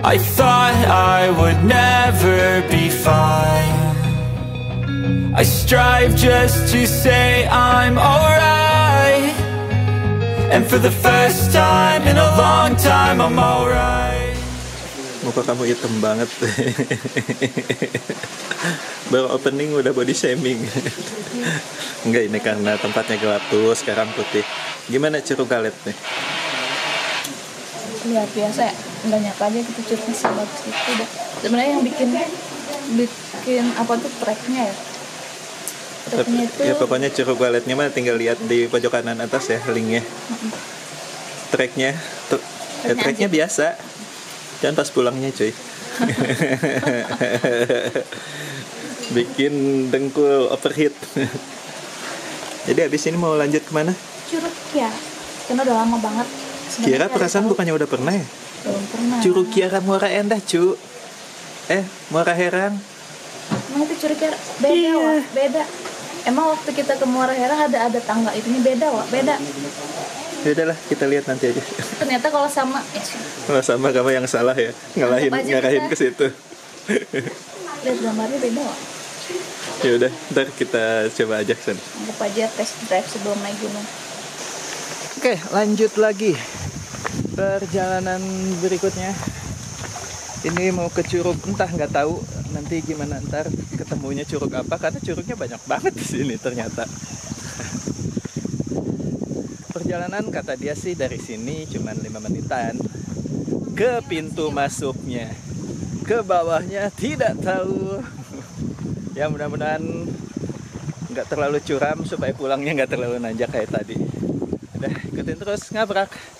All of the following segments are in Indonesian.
I thought I would never be fine. I strive just to say I'm alright. And for the first time in a long time, I'm alright. Muka kamu hitam banget. Baru opening udah body shaming. Enggak ini karena tempatnya gelap tuh, sekarang putih. Gimana curug galet nih? luar biasa ya nggak nyangka aja gitu curugnya sebagus itu deh sebenarnya yang bikin bikin apa tuh tracknya ya tracknya itu Ya pokoknya curug galetnya mah tinggal lihat di pojok kanan atas ya linknya. Tracknya, tr- ya, Tracknya tracknya biasa. Jangan pas pulangnya cuy. Bikin dengkul overheat. Jadi habis ini mau lanjut ke mana? curug ya karena udah lama banget Sebenarnya Kira perasaan bukannya udah pernah ya? Belum pernah. Curug Kiara Muara Endah cu. Eh Muara Herang. Emang itu curug Kiara beda Iya. wah beda. Emang waktu kita ke Muara Herang ada ada tangga itunya beda wah beda. Ya udahlah kita lihat nanti aja. Ternyata kalau sama ya. Kalau sama kamu yang salah ya Ngalahin ngarahin ke situ. Lihat gambarnya beda wah Ya udah ntar kita coba aja sana. Anggap aja test drive sebelum naik gunung. Oke lanjut lagi Perjalanan berikutnya Ini mau ke curug entah nggak tahu nanti gimana ntar ketemunya curug apa karena curugnya banyak banget di sini ternyata. Perjalanan kata dia sih dari sini cuman 5 menitan ke pintu masuknya. Ke bawahnya tidak tahu. ya mudah-mudahan nggak terlalu curam supaya pulangnya nggak terlalu nanjak kayak tadi. Udah ikutin terus ngabrak.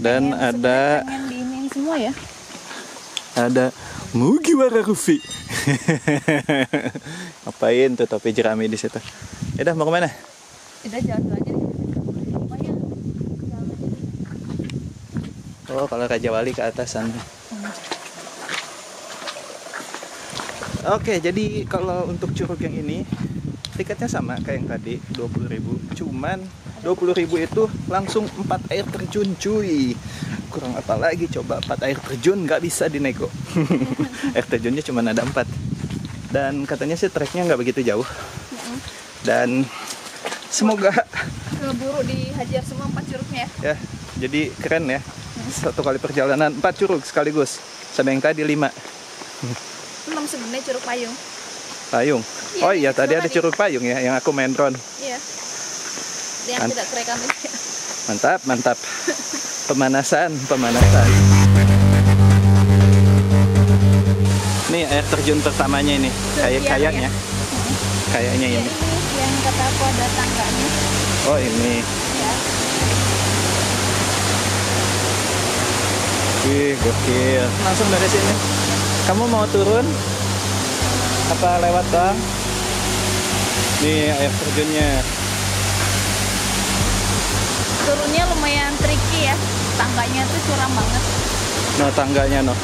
Dan Pengen- ada diiniin semua ya ada Mugiwara Rufi. Ngapain tuh topi jerami di situ? Ya udah mau ke mana? udah jalan dulu aja. Oh kalau Raja Wali ke atas sana. Oke jadi kalau untuk curug yang ini tiketnya sama kayak yang tadi 20.000 cuman 20.000 itu langsung 4 air terjun cuy. Kurang apa lagi? Coba 4 air terjun nggak bisa dinego. Air terjunnya cuma ada 4 dan katanya sih treknya nggak begitu jauh. Dan semoga Keburu dihajar semua empat curugnya ya. Ya jadi keren ya. Satu kali perjalanan 4 curug sekaligus. Sama yang tadi 5 Enam sebenarnya curug payung. Payung. Iya, oh iya tadi ada curug payung ya yang aku main drone Yang An- tidak terekam itu mantap mantap pemanasan pemanasan nih air terjun pertamanya ini kayak kayaknya kayaknya Ya, ini ini yang kata aku ada tangganya oh ini ya Wih, gokil. Langsung dari sini. Kamu mau turun? Apa lewat bang? Nih air terjunnya. Turunnya lumayan tricky ya tangganya tuh curam banget No tangganya no.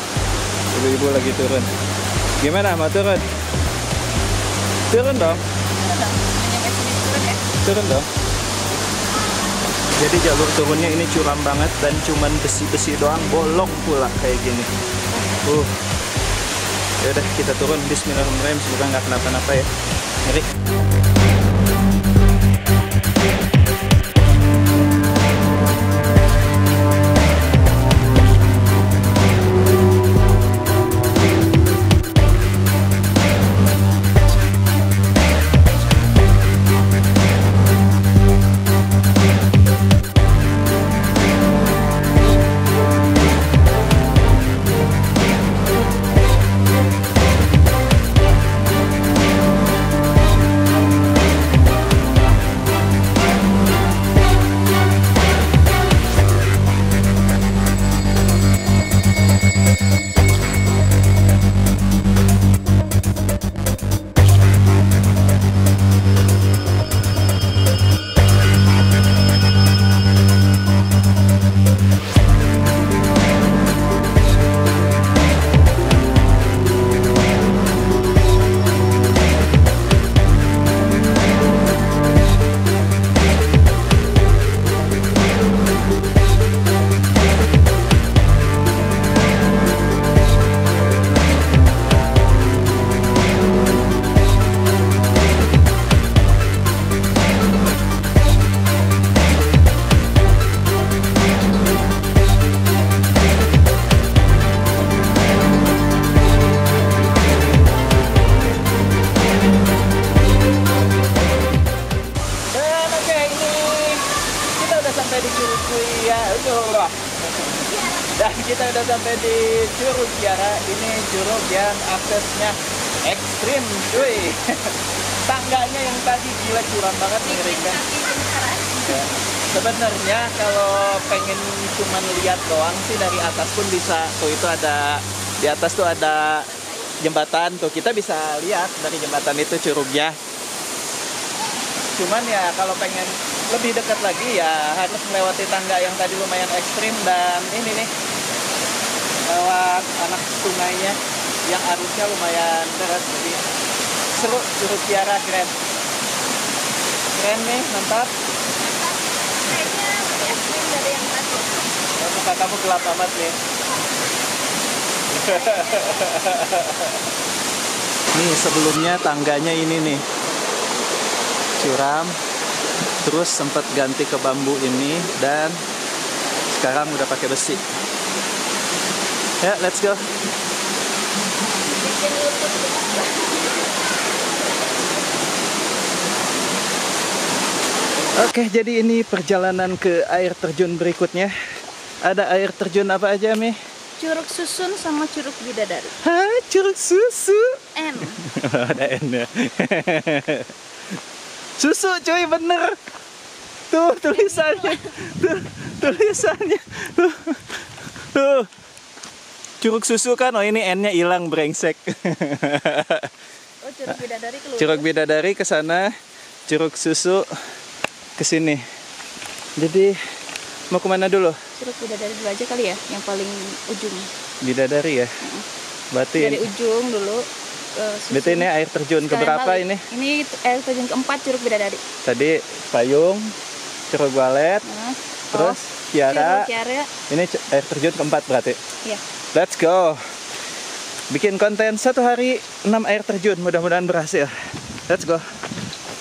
Ibu-ibu lagi turun. Gimana mau turun? Turun dong, turun ya turun dong. Jadi jalur turunnya ini curam banget dan cuman besi-besi doang bolong pula kayak gini. Uh. Ya udah kita turun Bismillahirrahmanirrahim semoga nggak kenapa-napa ya. Ngeri. Dan kita udah sampai di Curug Kiara. Ini curug yang aksesnya ekstrim, cuy. Tangganya yang tadi gila curam banget miringnya. Ya. Sebenarnya kalau pengen cuman lihat doang sih dari atas pun bisa. Tuh itu ada di atas tuh ada jembatan tuh kita bisa lihat dari jembatan itu curugnya. Cuman ya kalau pengen lebih dekat lagi ya harus melewati tangga yang tadi lumayan ekstrim dan ini nih lewat anak sungainya yang arusnya lumayan deras. Jadi seru curug Kiara keren. Keren nih mantap. Muka kamu gelap amat nih nih sebelumnya tangganya ini nih. Curam terus sempat ganti ke bambu ini dan sekarang udah pakai besi ya let's go Oke, jadi ini perjalanan ke air terjun berikutnya. Ada air terjun apa aja, Mi? Curug susun sama curug bidadari. Hah, curug susu. M. Ada N ya. Susu cuy bener. Tuh tulisannya. Tuh tulisannya. Tuh. Tuh. Curug susu kan, oh ini N-nya hilang brengsek. Oh curug bidadari keluar. Curug bidadari ke sana, curug susu ke sini. Jadi mau ke mana dulu? Curug bidadari dulu aja kali ya, yang paling ujung. Bidadari ya. Berarti Dari ujung dulu ke susun. berarti ini air terjun keberapa balik. ini? Ini air terjun keempat curug bidadari. Tadi payung, curug walet, terus oh, Kiara. Kiara. Ini air terjun keempat berarti. Ya. Let's go. Bikin konten satu hari 6 air terjun, mudah-mudahan berhasil. Let's go.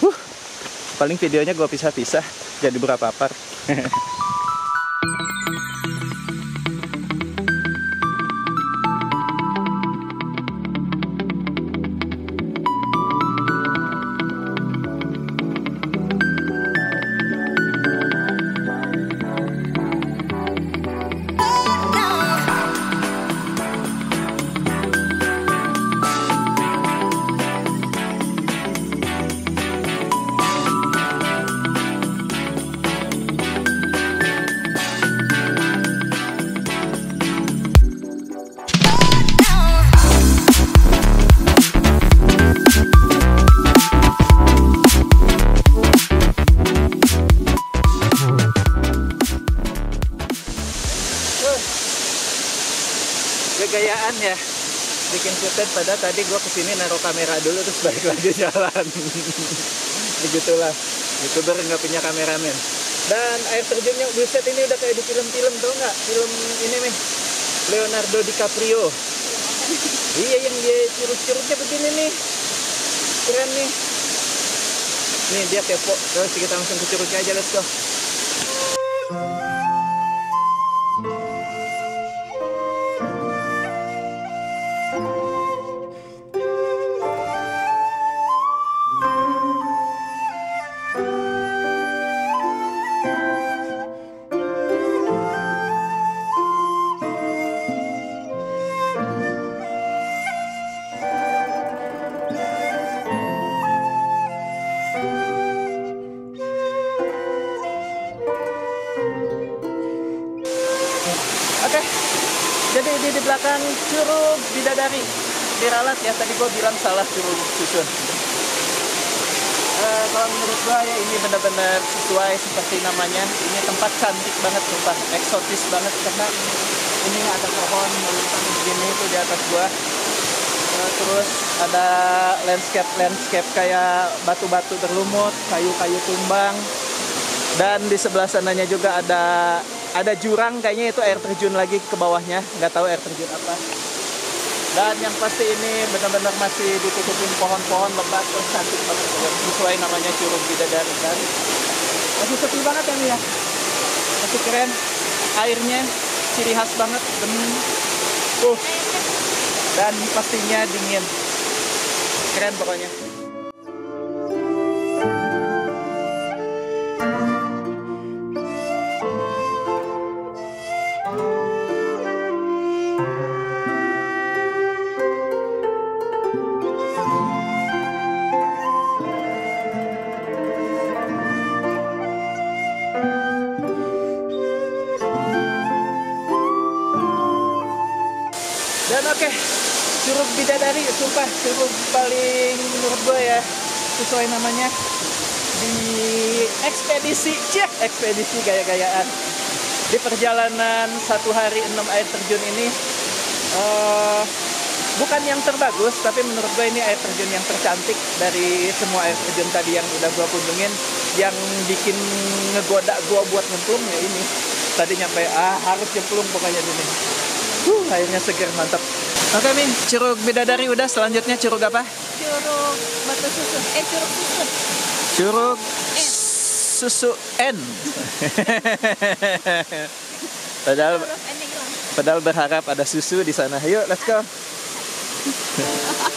Huh. Paling videonya gue pisah-pisah jadi berapa part. Gagayaan ya. Bikin footage pada tadi gue ke sini naruh kamera dulu terus balik lagi jalan. Begitulah. Youtuber nggak punya kameramen. Dan air terjunnya buset ini udah kayak di film-film tau nggak? Film ini nih Leonardo DiCaprio. Iya yang dia curug-curugnya begini nih. Keren nih. Nih dia kepo. Terus kita langsung ke curugnya aja let's go belakang curug bidadari diralat ya tadi gue bilang salah curug susun. Eh, kalau menurut gue ya ini benar-benar sesuai seperti namanya. Ini tempat cantik banget sumpah, eksotis banget karena ini ada pohon melintang begini itu di atas gua. Eh, terus ada landscape landscape kayak batu-batu berlumut, kayu-kayu tumbang. Dan di sebelah sananya juga ada ada jurang kayaknya itu air terjun lagi ke bawahnya, nggak tahu air terjun apa. Dan yang pasti ini benar-benar masih ditutupin pohon-pohon lebat terus cantik banget sesuai namanya curug bidadari kan. Masih sepi banget ya nih ya. Masih keren. Airnya ciri khas banget, bening. Tuh. Dan pastinya dingin. Keren pokoknya. Bidadari, sumpah curug paling menurut gue ya sesuai namanya di ekspedisi, cek ekspedisi gaya-gayaan. Di perjalanan satu hari enam air terjun ini, eh, bukan yang terbagus, tapi menurut gue ini air terjun yang tercantik dari semua air terjun tadi yang udah gue kunjungin. Yang bikin ngegoda gue buat nyemplung ya ini. Tadi nyampe, ah harus nyemplung pokoknya di sini. Huh, airnya segar mantap. Oke Min, curug bidadari udah. Selanjutnya curug apa? curug batu susu eh curug susu Curug susu N. padahal padahal berharap ada susu di sana. Yuk, let's go.